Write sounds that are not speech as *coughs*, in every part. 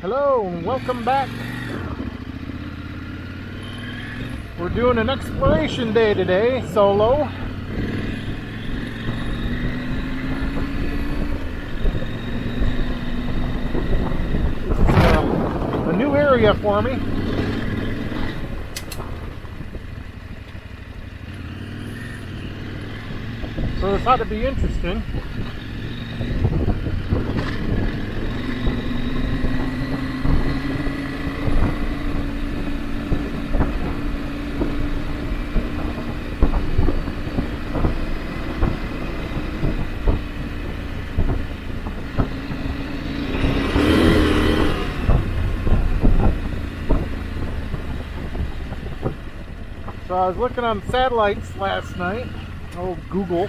Hello and welcome back. We're doing an exploration day today, solo. This is a, a new area for me. So this ought to be interesting. I was looking on satellites last night, old Google,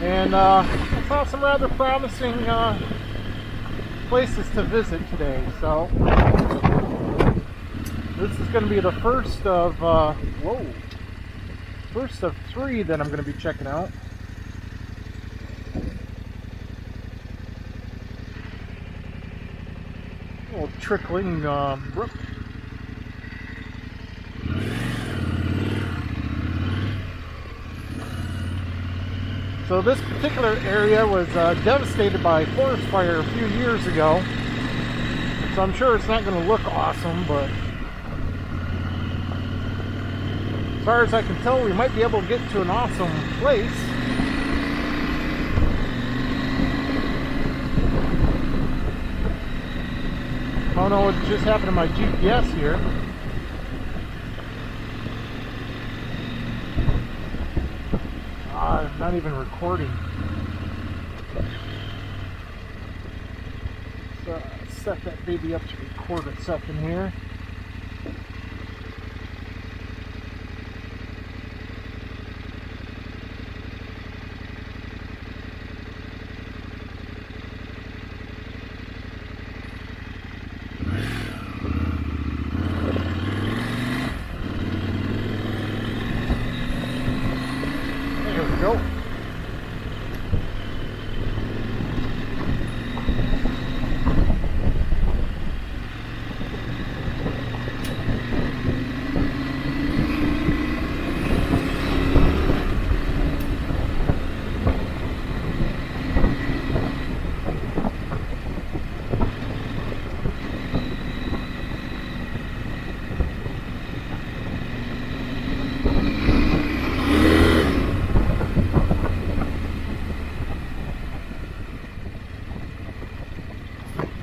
and uh, I saw some rather promising uh, places to visit today. So this is going to be the first of uh, whoa, first of three that I'm going to be checking out. Little trickling uh, brook. So this particular area was uh, devastated by forest fire a few years ago. So I'm sure it's not going to look awesome, but as far as I can tell, we might be able to get to an awesome place. Oh no, what just happened to my GPS here. Ah, I'm not even recording. So set that baby up to record itself in here. There we go.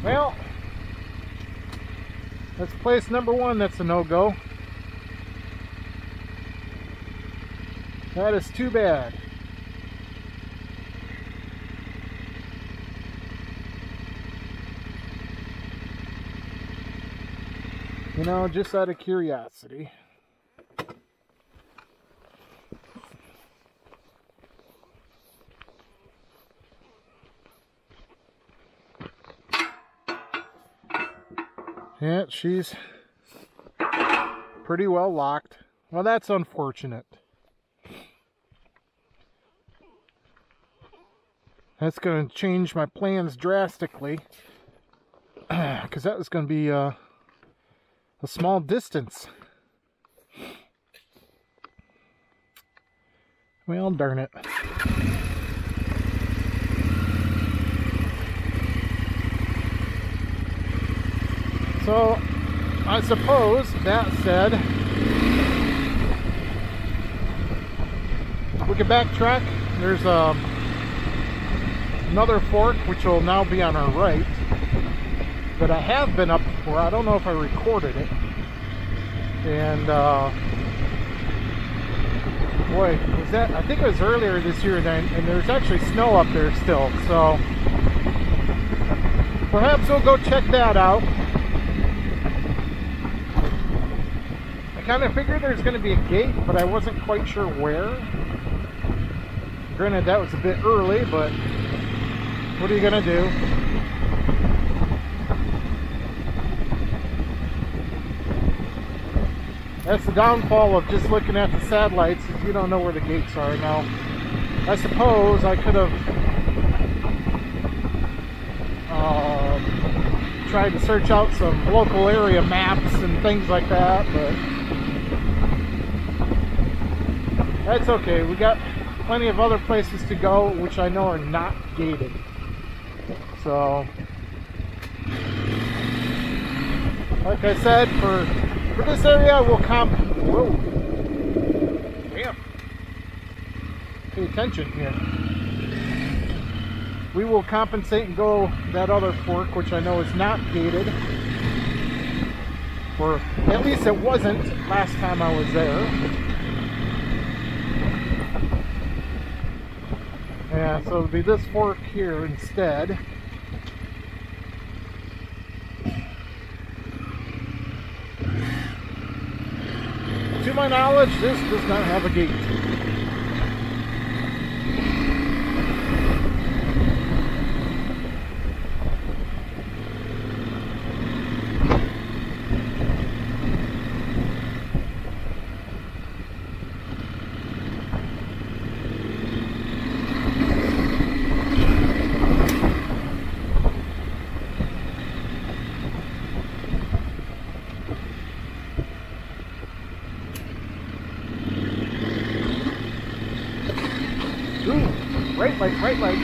Well, that's place number one that's a no-go. That is too bad. You know, just out of curiosity. Yeah, she's pretty well locked. Well, that's unfortunate. That's going to change my plans drastically. *clears throat* Because that was going to be uh, a small distance. Well, darn it. So, I suppose that said, we can backtrack. There's um, another fork which will now be on our right that I have been up before. I don't know if I recorded it. And uh, boy, was that? I think it was earlier this year then, and there's actually snow up there still. So perhaps we'll go check that out. I kind of figured there's going to be a gate, but I wasn't quite sure where. Granted, that was a bit early, but what are you going to do? That's the downfall of just looking at the satellites is you don't know where the gates are. Now, I suppose I could have um, tried to search out some local area maps and things like that, but that's okay. We got plenty of other places to go, which I know are not gated. So, like I said, for for this area, we'll comp. Whoa, damn! Pay attention here. We will compensate and go that other fork, which I know is not gated. Or at least it wasn't last time I was there. Yeah, so it'll be this fork here instead. To my knowledge, this does not have a gate. Right light, right light.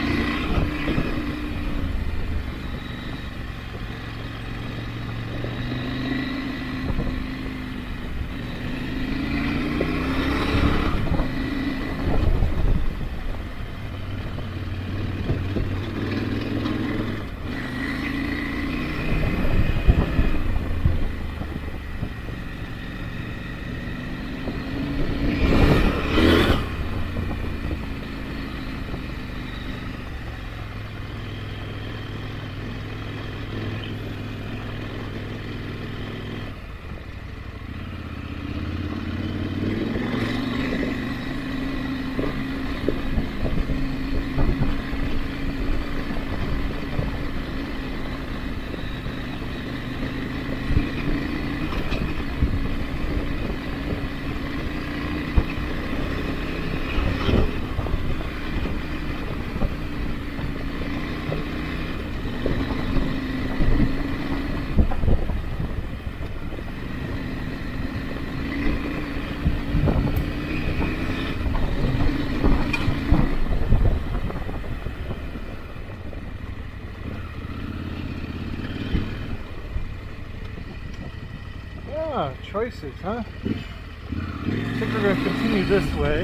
Choices, huh? I think we're going to continue this way.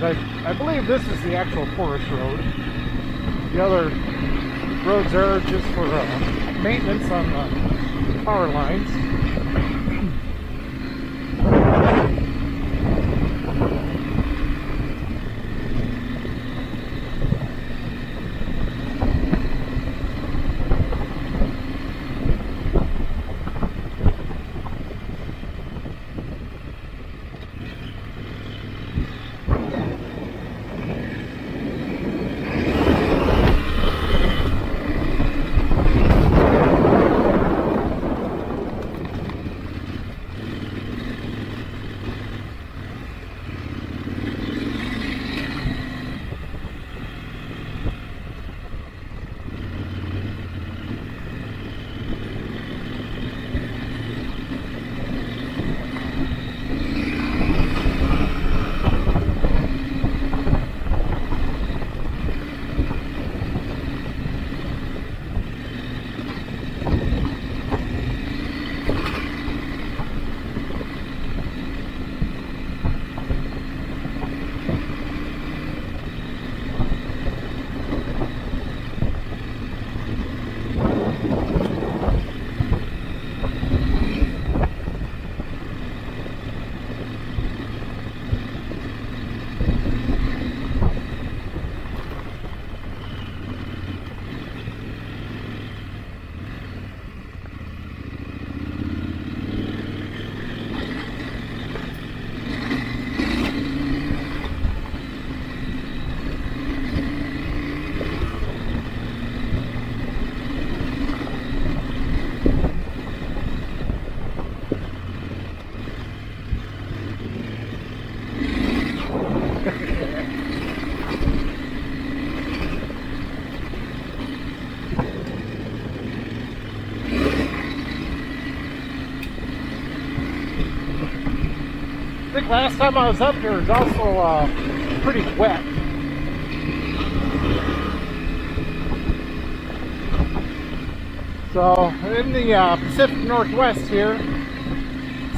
I, I believe this is the actual forest road. The other roads are just for uh, maintenance on the power lines. Last time I was up here it was also uh, pretty wet. So in the uh, Pacific Northwest here,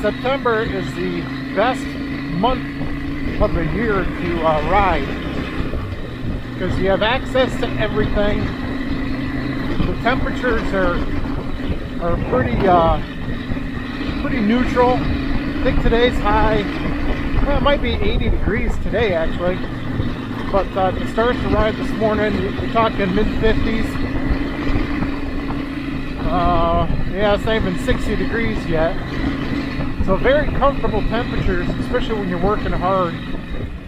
September is the best month of the year to uh, ride because you have access to everything. The temperatures are are pretty uh, pretty neutral. I think today's high. Well, it might be 80 degrees today actually, but uh, to start to ride this morning, We're talking mid 50s. Uh, yeah, it's not even 60 degrees yet. So very comfortable temperatures, especially when you're working hard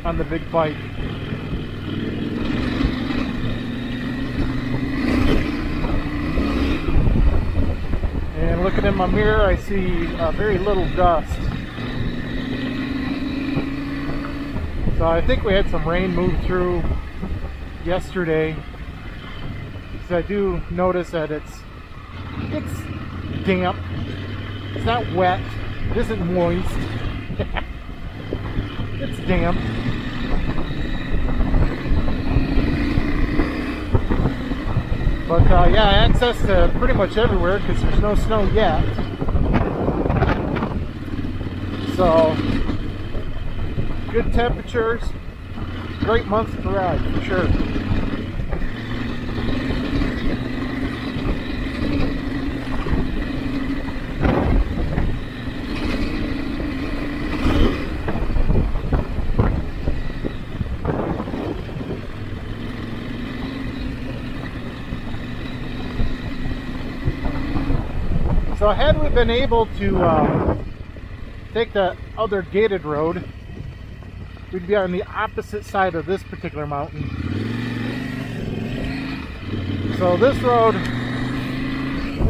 on the big bike. And looking in my mirror, I see uh, very little dust. So I think we had some rain move through yesterday. So I do notice that it's it's damp. It's not wet. It isn't moist. *laughs* it's damp. But uh, yeah, access to pretty much everywhere because there's no snow yet. So, good temperatures, great month to ride for sure. So had we been able to uh, take the other gated road, we'd be on the opposite side of this particular mountain. So this road,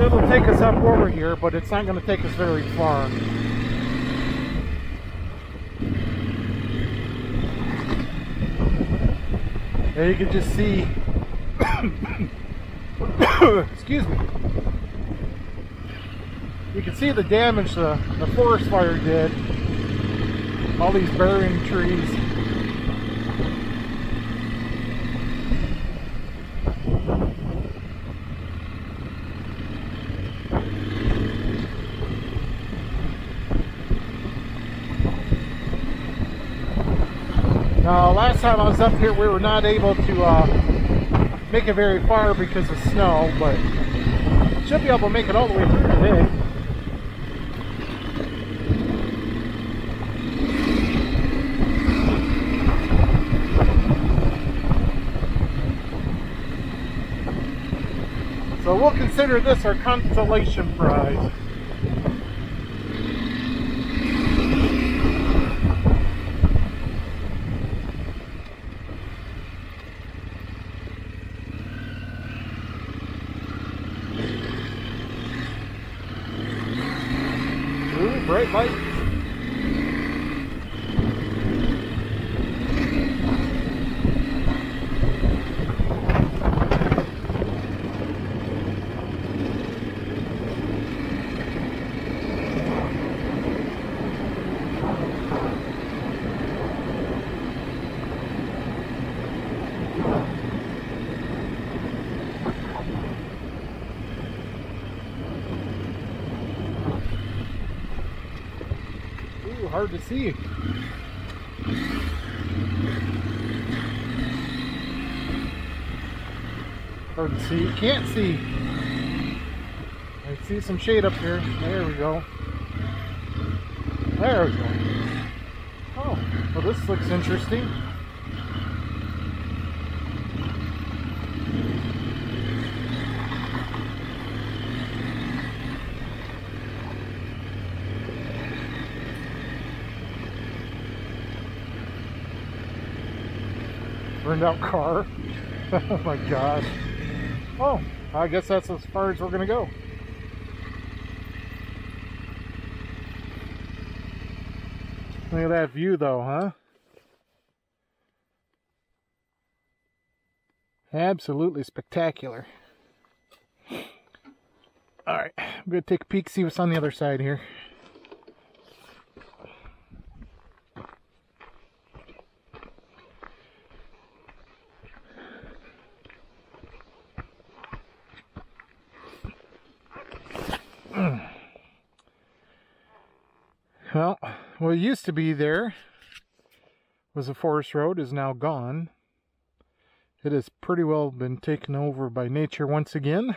it'll take us up over here, but it's not going to take us very far. There you can just see, *coughs* excuse me, you can see the damage the, the forest fire did. All these burying trees. Now, last time I was up here, we were not able to uh, make it very far because of snow, but should be able to make it all the way through today. So we'll consider this our consolation prize. Hard to see. Hard to see. Can't see. I see some shade up here. There we go. There we go. Oh, well this looks interesting. Burned out car. *laughs* oh my gosh. Oh, I guess that's as far as we're going to go. Look at that view though, huh? Absolutely spectacular. Alright, I'm going to take a peek, see what's on the other side here. Well, what used to be there was a forest road is now gone. It has pretty well been taken over by nature once again.